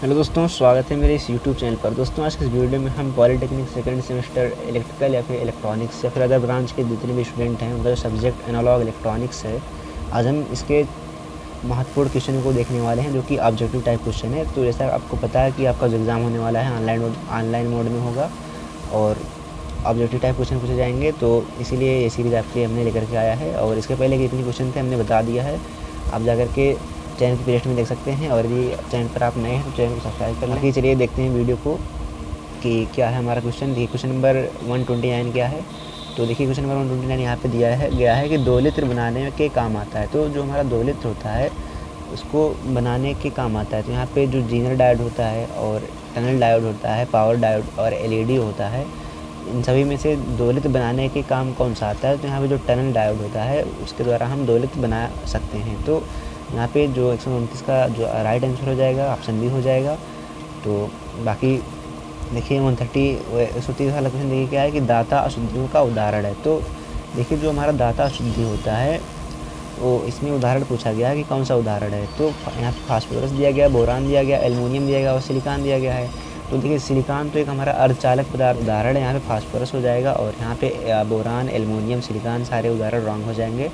Hello दोस्तों, स्वागत है मेरे इस यूट्यूब चैनल पर। दोस्तों, आज के इस वीडियो में हम पॉलिटेक्निक सेकंड सेमेस्टर इलेक्ट्रिकल या फिर इलेक्ट्रॉनिक्स या फिर अदर ब्रांच के जितने भी स्टूडेंट हैं, उनका जो सब्जेक्ट एनालॉग इलेक्ट्रॉनिक्स है, आज हम इसके महत्वपूर्ण क्वेश्चन को देखने वाले हैं, जो कि ऑब्जेक्टिव टाइप क्वेश्चन है। तो जैसा आपको पता है कि आपका जो एग्ज़ाम होने वाला है, ऑनलाइन ऑनलाइन मोड में होगा और ऑब्जेक्टिव टाइप क्वेश्चन पूछे जाएँगे। तो इसीलिए ये सीरीज़ आपके हमने लेकर के आया है और इसके पहले कितने क्वेश्चन थे, हमने बता दिया है। आप जाकर के चैनल की प्लेलिस्ट में देख सकते हैं और यदि चैनल पर आप नए हैं तो चैनल को सब्सक्राइब कर लें। चलिए देखते हैं वीडियो को कि क्या है हमारा क्वेश्चन देखिए क्वेश्चन नंबर 129 क्या है? तो देखिए क्वेश्चन नंबर 129 यहाँ पर दिया है, गया है कि दो लित्र बनाने के काम आता है। तो जो हमारा दो लित्र होता है, उसको बनाने के काम आता है। तो यहाँ पे जो जीनर डायोड होता है और टनल डायोड होता है पावर डायोड और एलईडी होता है, इन सभी में से दो लित्र बनाने के काम कौन सा आता है? तो यहाँ पे जो टनल डायोड होता है, उसके द्वारा हम दो लित्र बना सकते हैं। तो यहाँ पे जो एक का जो राइट आंसर हो जाएगा ऑप्शन बी हो जाएगा। तो बाकी देखिए वन थर्टी सौ तीस वाला क्वेश्चन देखिए क्या है कि दाता अशुद्धियों का उदाहरण है। तो देखिए, जो हमारा दाता अशुद्धि होता है, वो इसमें उदाहरण पूछा गया है कि कौन सा उदाहरण है। तो यहाँ पे फास्फोरस दिया गया बोरान दिया गया एलमोनियम दिया गया और सिलिकॉन दिया गया है। तो देखिए सिलिकॉन तो एक हमारा अर्धचालक पदार्थ उदाहरण है। यहाँ पे फास्फोरस हो जाएगा और यहाँ पे बोरान एलमोनियम सिलिकॉन सारे उदाहरण रॉन्ग हो जाएँगे।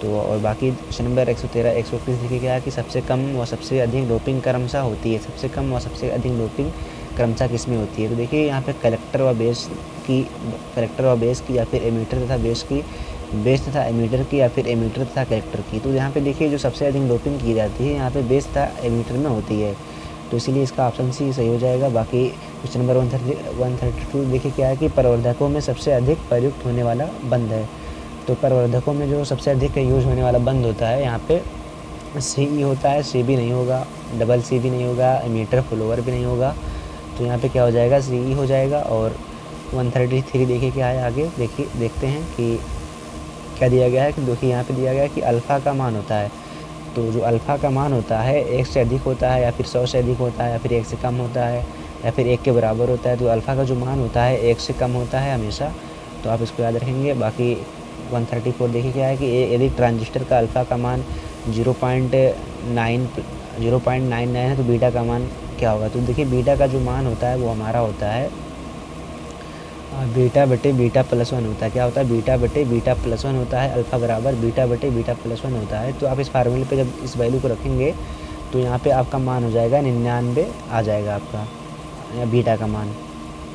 तो और बाकी क्वेश्चन नंबर एक सौ तेरह, एक सौ इक्कीस देखिए है कि सबसे कम व सबसे अधिक डोपिंग क्रमशः होती है। सबसे कम व सबसे अधिक डोपिंग क्रमशः किसमें होती है? तो देखिए यहाँ पे कलेक्टर व बेस की कलेक्टर व बेस की या फिर एमीटर तथा बेस की बेस तथा एमीटर की या फिर एमीटर तथा कलेक्टर की। तो यहाँ पे देखिए जो सबसे अधिक डोपिंग की जाती है, यहाँ पे बेस तथा एमीटर में होती है। तो इसीलिए इसका ऑप्शन सी सही हो जाएगा। बाकी question number one thirty one thirty two देखिए क्या है कि प्रवर्धकों में सबसे अधिक प्रयुक्त होने वाला बंद है। तो प्रवर्धकों में जो सबसे अधिक यूज़ होने वाला बंद होता है, यहाँ पे सी ई होता है सी भी नहीं होगा डबल सी भी नहीं होगा, मीटर फ्लोवर भी नहीं होगा तो यहाँ पे क्या हो जाएगा सी ई हो जाएगा और 133 देखिए क्या है आगे, देखिए, देखते हैं कि क्या दिया गया है, कि देखिए यहाँ पे दिया गया है कि अल्फ़ा का मान होता है तो जो अल्फ़ा का मान होता है, एक से अधिक होता है या फिर सौ से अधिक होता है या फिर एक से कम होता है या फिर एक के बराबर होता है तो अल्फ़ा का जो मान होता है, एक से कम होता है हमेशा तो आप इसको याद रखेंगे, बाकी 134 देखिए क्या है कि यदि ट्रांजिस्टर का अल्फ़ा का मान 0.9 0.99 है तो बीटा का मान क्या होगा? तो देखिए बीटा का जो मान होता है, वो हमारा होता है बीटा बटे बीटा प्लस वन होता है। क्या होता है? बीटा बटे बीटा प्लस वन होता है अल्फ़ा बराबर बीटा बटे बीटा प्लस वन होता है। तो आप इस फार्मूले पे जब इस वैल्यू को रखेंगे तो यहाँ पे आपका मान हो जाएगा निन्यानवे, आ जाएगा आपका, या बीटा का मान।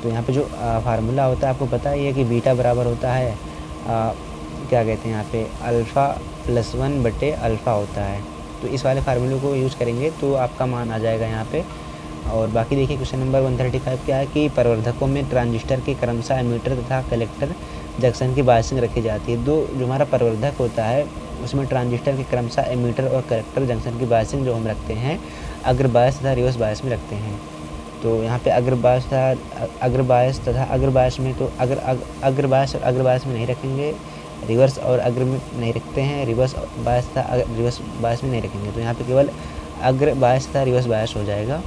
तो यहाँ पे जो फार्मूला होता है, आपको पता ही है कि बीटा बराबर होता है क्या कहते हैं यहाँ पे? अल्फ़ा प्लस वन बटे अल्फ़ा होता है। तो इस वाले फार्मूले को यूज़ करेंगे तो आपका मान आ जाएगा यहाँ पे। और बाकी देखिए क्वेश्चन नंबर 135 क्या है कि प्रवर्धकों में ट्रांजिस्टर के क्रमशः एमीटर तथा कलेक्टर जंक्शन की बायसिंग रखी जाती है। दो, जो हमारा प्रवर्धक होता है, उसमें ट्रांजिस्टर के क्रमशः एमीटर और कलेक्टर जंक्शन की बायसिंग जो हम रखते हैं, अग्र बायस तथा रिवर्स बायस में रखते हैं। तो यहाँ पे अग्र बायस तथा, अग्र बायस तथा अग्र बायस में तो अगर, अग्र बायस और अग्र बायस में नहीं रखेंगे। रिवर्स और अग्र में नहीं रखते हैं, रिवर्स बायस था रिवर्स बायस में नहीं रखेंगे। तो यहाँ पे केवल अग्र बायस था, रिवर्स बायस हो जाएगा।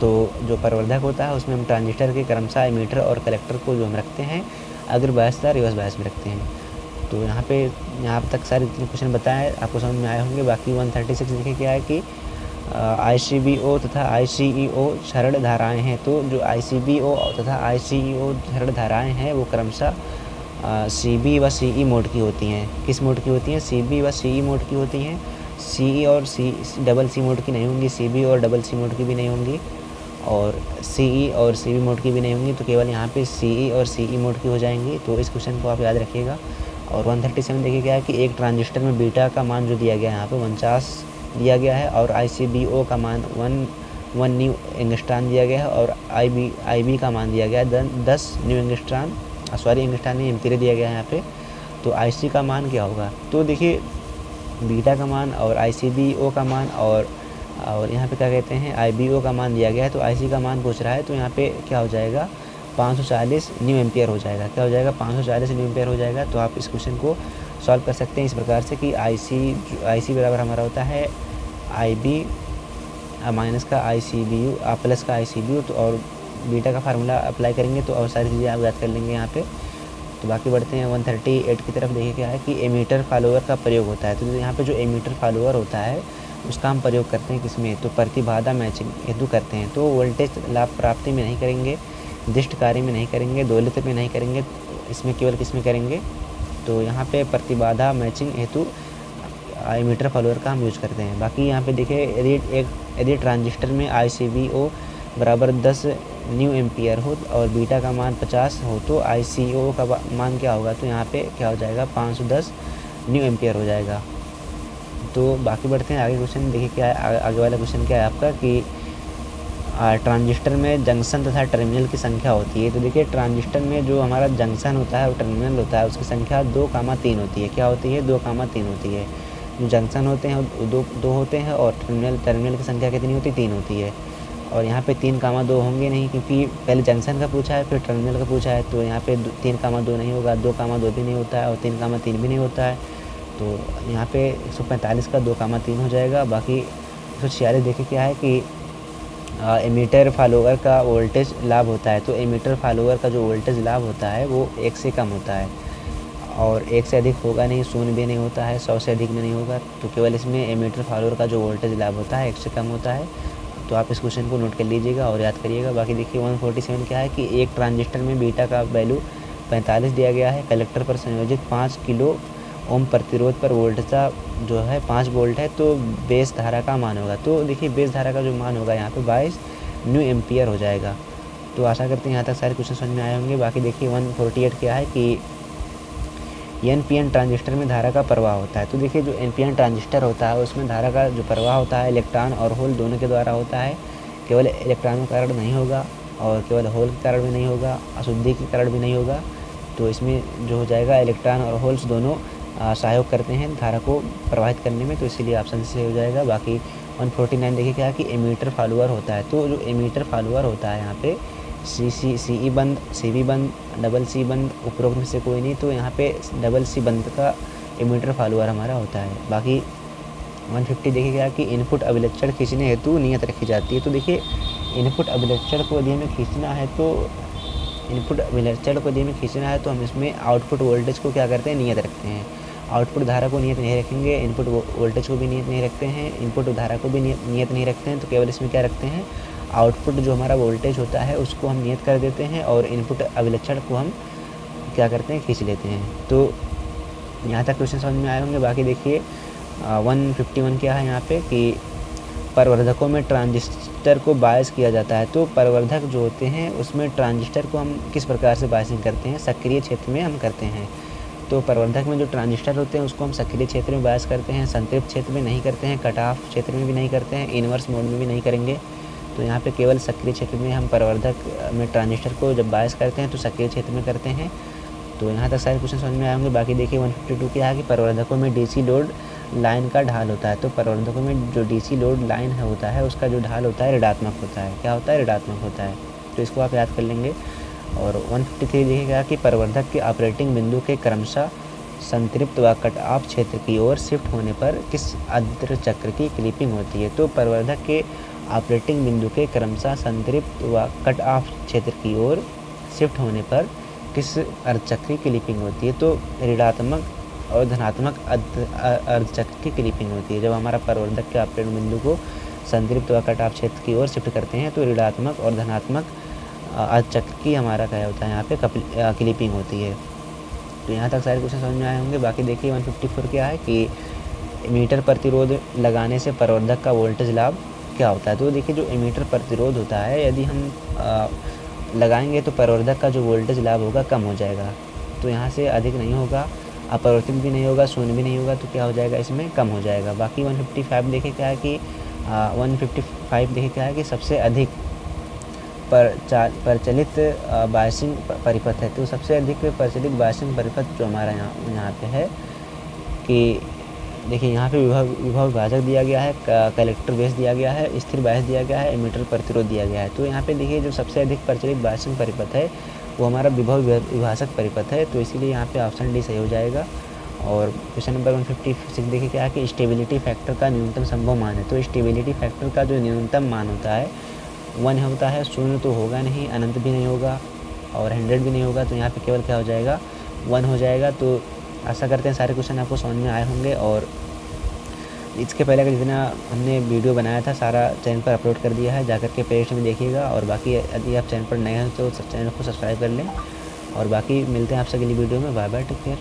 तो जो प्रवर्धक होता है, उसमें हम ट्रांजिस्टर के क्रमशः एमीटर और कलेक्टर को जो हम रखते हैं, अग्र बायस था, रिवर्स बायस में रखते हैं। तो यहाँ पे, यहाँ तक सारे जितने क्वेश्चन बताए, आपको समझ में आए होंगे। बाकी 136 देखिए क्या है कि आई सी बी ओ तथा आई सी ई ओ सरल धाराएँ हैं। तो जो आई सी बी ओ तथा आई सी ई ओ सरल धाराएँ हैं, वो क्रमशः सी बी व सी ई मोड की होती हैं। किस मोड की होती हैं? सी बी व सी ई मोड की होती हैं। सी ई और सी डबल सी मोड की नहीं होंगी। सी बी और डबल सी मोड की भी नहीं होंगी। और सी ई और सी बी मोड की भी नहीं होंगी तो केवल यहाँ पे सी ई और सी ई मोड की हो जाएँगी। तो इस क्वेश्चन को आप याद रखिएगा। और 137 देखिए क्या है कि एक ट्रांजिस्टर में बीटा का मान जो दिया गया है, यहाँ पे उनचास दिया गया है और आई सी बी ओ का मान वन वन न्यू एंगस्ट्रान दिया गया है और आई बी आई बी का मान दिया गया है। दस न्यू एंगस्ट्रान सॉरी इंग्लिस्टान नहीं एम्पीरिया दिया गया है यहाँ पे तो आईसी का मान क्या होगा? तो देखिए, बीटा का मान और आई का मान और और यहाँ पे क्या कहते हैं आईबीओ का मान दिया गया है तो आईसी का मान पूछ रहा है तो यहाँ पे क्या हो जाएगा? 540 न्यू एम्पियर हो जाएगा। क्या हो जाएगा? 540 न्यू एम्पियर हो जाएगा तो आप इस क्वेश्चन को सॉल्व कर सकते हैं इस प्रकार से कि आई सी बराबर हमारा होता है आई बी माइनस का I C B U plus का आई सी बी यू तो और बीटा का फार्मूला अप्लाई करेंगे तो और सारी चीज़ें आप याद कर लेंगे यहाँ पे। तो बाकी बढ़ते हैं 138 की तरफ़, देखिए क्या है कि एमीटर फॉलोअर का प्रयोग होता है। तो यहाँ पे जो एमीटर फॉलोअर होता है, उसका हम प्रयोग करते हैं किसमें? तो प्रतिबाधा मैचिंग हेतु करते हैं। तो वोल्टेज लाभ प्राप्ति में नहीं करेंगे, दिष्ट कार्य में नहीं करेंगे, दौलत में नहीं करेंगे, इसमें केवल किसमें करेंगे? तो यहाँ पे प्रतिबाधा मैचिंग हेतु मीटर फॉलोअर का हम यूज़ करते हैं। बाकी यहाँ पे देखिए, यदि एक, यदि ट्रांजिस्टर में आई सी वी ओ बराबर दस न्यू एम्पियर हो और बीटा का मान पचास हो तो आई सी ओ का मान क्या होगा? तो यहाँ पे क्या हो जाएगा? पाँच सौ दस न्यू एम्पियर हो जाएगा। तो बाकी बढ़ते हैं, आगे क्वेश्चन देखिए क्या है। आगे वाला क्वेश्चन क्या है आपका कि ट्रांजिस्टर में जंक्शन तथा टर्मिनल की संख्या होती है। तो देखिए ट्रांजिस्टर में जो हमारा जंक्शन होता है, वो टर्मिनल होता है। उसकी संख्या दो कामा तीन होती है। क्या होती है? दो कामा तीन होती है। जो जंक्शन होते हैं दो दो होते हैं और टर्मिनल टर्मिनल की संख्या कितनी होती है? तीन होती है। और यहाँ पे तीन कामा दो होंगे नहीं, क्योंकि पहले जंक्शन का पूछा है, फिर टर्मिनल का पूछा है तो यहाँ पे तीन कामा दो नहीं होगा, दो कामा दो भी नहीं होता है और तीन कामा तीन भी नहीं होता है। तो यहाँ पे एक सौ पैंतालीस का दो कामा तीन हो जाएगा। बाकी एक सौ देखे क्या है कि एमीटर फॉलोअर का वोल्टेज लाभ होता है। तो एमीटर फॉलोअर का जो वोल्टेज लाभ होता है, वो एक से कम होता है। और एक से अधिक होगा नहीं, शून्य भी नहीं होता है, सौ से अधिक में नहीं होगा। तो केवल इसमें एमीटर फॉलोअर का जो वोल्टेज लाभ होता है, एक से कम होता है। तो आप इस क्वेश्चन को नोट कर लीजिएगा और याद करिएगा। बाकी देखिए 147 क्या है कि एक ट्रांजिस्टर में बीटा का वैल्यू 45 दिया गया है। कलेक्टर पर संयोजित 5 किलो ओम प्रतिरोध पर वोल्ट का जो है, पाँच वोल्ट है तो बेस धारा का मान होगा। तो देखिए, बेस धारा का जो मान होगा, यहाँ पे बाईस न्यू एम्पियर हो जाएगा। तो आशा करते हैं यहाँ तक सारे क्वेश्चन समझ में आए होंगे। बाकी देखिए वन फोर्टी एट क्या है कि एन पी एन ट्रांजिस्टर में धारा का प्रवाह होता है। तो देखिए, जो एन पी एन ट्रांजिस्टर होता है, उसमें धारा का जो प्रवाह होता है इलेक्ट्रॉन और होल दोनों के द्वारा होता है। केवल इलेक्ट्रॉन के कारण नहीं होगा और केवल होल के कारण भी नहीं होगा, अशुद्धि के कारण भी नहीं होगा। तो इसमें जो हो जाएगा इलेक्ट्रॉन और होल्स दोनों सहयोग करते हैं धारा को प्रवाहित करने में। तो इसीलिए ऑप्शन से हो जाएगा। बाकी 149 देखिए क्या कि एमीटर फॉलोअर होता है। तो जो एमीटर फॉलोअर होता है यहाँ पे सी सी सी ई बंद सी वी बंद डबल सी बंद, उपरोक्त में से कोई नहीं तो यहाँ पे डबल सी बंद का इमीटर फॉलोअर हमारा होता है। बाकी 150 देखिए क्या कि इनपुट अभिलक्षण खींचने हेतु नियत रखी जाती है। तो देखिए इनपुट अभिलक्षण को यदि हमें खींचना है तो इनपुट अभिलक्षण को यदि हमें खींचना है तो हम इसमें आउटपुट वोल्टेज को क्या करते हैं? नियत रखते हैं। आउटपुट धारा को नियत नहीं रखेंगे इनपुट वोल्टेज को भी नियत नहीं रखते हैं इनपुट धारा को भी नियत नहीं रखते हैं तो केवल इसमें क्या रखते हैं? आउटपुट जो हमारा वोल्टेज होता है, उसको हम नियत कर देते हैं और इनपुट अभिलक्षण को हम क्या करते हैं, खींच लेते हैं। तो यहाँ तक क्वेश्चन समझ में आए होंगे। बाकी देखिए वन फिफ्टी वन क्या है यहाँ पे कि परवर्धकों में ट्रांजिस्टर को बायस किया जाता है। तो परवर्धक जो होते हैं, उसमें ट्रांजिस्टर को हम किस प्रकार से बायसिंग करते हैं? सक्रिय क्षेत्र में हम करते हैं। तो प्रवर्धक में जो ट्रांजिस्टर होते हैं, उसको हम सक्रिय क्षेत्र में बायस करते हैं, संतृप्त क्षेत्र में नहीं करते हैं, कट ऑफ़ क्षेत्र में भी नहीं करते हैं, इन्वर्स मोड में भी नहीं करेंगे। तो यहाँ पे केवल सक्रिय क्षेत्र में हम प्रवर्धक में ट्रांजिस्टर को जब बायस करते हैं तो सक्रिय क्षेत्र में करते हैं। तो यहाँ तक सारे क्वेश्चन समझ में आएँगे बाकी देखिए 152 क्या है कि प्रवर्धकों में डीसी लोड लाइन का ढाल होता है। तो प्रवर्धकों में जो डीसी लोड लाइन है होता है, उसका जो ढाल होता है ऋणात्मक होता है। क्या होता है? ऋणात्मक होता है। तो इसको आप याद कर लेंगे। और 153 देखिएगा कि प्रवर्धक के ऑपरेटिंग बिंदु के क्रमशः संतृप्त व कट ऑफ़ क्षेत्र की ओर शिफ्ट होने पर किस अर्ध चक्र की क्लिपिंग होती है? तो प्रवर्धक के ऑपरेटिंग बिंदु के क्रमशः संतृप्त व कट ऑफ़ क्षेत्र की ओर शिफ्ट होने पर किस अर्धचक्र की क्लिपिंग होती है? तो ऋणात्मक और धनात्मक अर्धचक्र की क्लिपिंग होती है। जब हमारा प्रवर्धक के ऑपरेटिंग बिंदु को संतृप्त व कट ऑफ़ क्षेत्र की ओर शिफ्ट करते हैं तो ऋणात्मक और धनात्मक चक्र की हमारा क्या होता है? यहाँ पे क्लिपिंग होती है। तो यहाँ तक सारे क्वेश्चन समझ में आए होंगे। बाकी देखिए 154 क्या है कि मीटर प्रतिरोध लगाने से प्रवर्धक का वोल्टेज लाभ क्या होता है? तो देखिए जो एमीटर प्रतिरोध होता है यदि हम आ, लगाएँगे तो प्रवर्धक का जो वोल्टेज लाभ होगा कम हो जाएगा। तो यहाँ से अधिक नहीं होगा अपरिवर्तित भी नहीं होगा शून्य भी नहीं होगा तो क्या हो जाएगा? इसमें कम हो जाएगा। बाकी 155 देखे क्या है कि वन फिफ्टी फाइव देखे क्या है कि सबसे अधिक पर प्रचलित बायसिंग परिपथ है। तो सबसे अधिक प्रचलित बायसिंग परिपथ जो हमारा यहाँ यहाँ पे है कि देखिए, यहाँ पे विभव विभव विभाजक दिया गया है कलेक्टर बेस दिया गया है, स्थिर बायस दिया गया है एमीटर प्रतिरोध दिया गया है। तो यहाँ पे देखिए, जो सबसे अधिक प्रचलित बायसिंग परिपथ है, वो हमारा विभव विभाजक परिपथ है। तो इसीलिए यहाँ पे ऑप्शन डी सही हो जाएगा। और question number one fifty six देखिए क्या है कि स्टेबिलिटी फैक्टर का न्यूनतम संभव मान है। तो स्टेबिलिटी फैक्टर का जो न्यूनतम मान होता है, वन होता है, शून्य तो होगा नहीं, अनंत भी नहीं होगा, और हंड्रेड भी नहीं होगा तो यहाँ पे केवल क्या हो जाएगा? वन हो जाएगा। तो आशा करते हैं सारे क्वेश्चन आपको समझ में आए होंगे और इसके पहले का जितना हमने वीडियो बनाया था, सारा चैनल पर अपलोड कर दिया है, जाकर के पेज में देखिएगा और बाकी यदि आप चैनल पर नए हैं तो चैनल को सब्सक्राइब कर लें। और बाकी मिलते हैं आपसे अगली वीडियो में। Bye bye take care